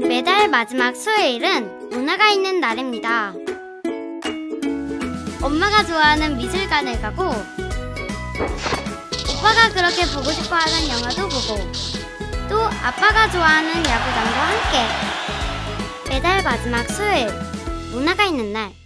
매달 마지막 수요일은 문화가 있는 날입니다. 엄마가 좋아하는 미술관을 가고 오빠가 그렇게 보고 싶어 하는 영화도 보고 또 아빠가 좋아하는 야구장과 함께 매달 마지막 수요일 문화가 있는 날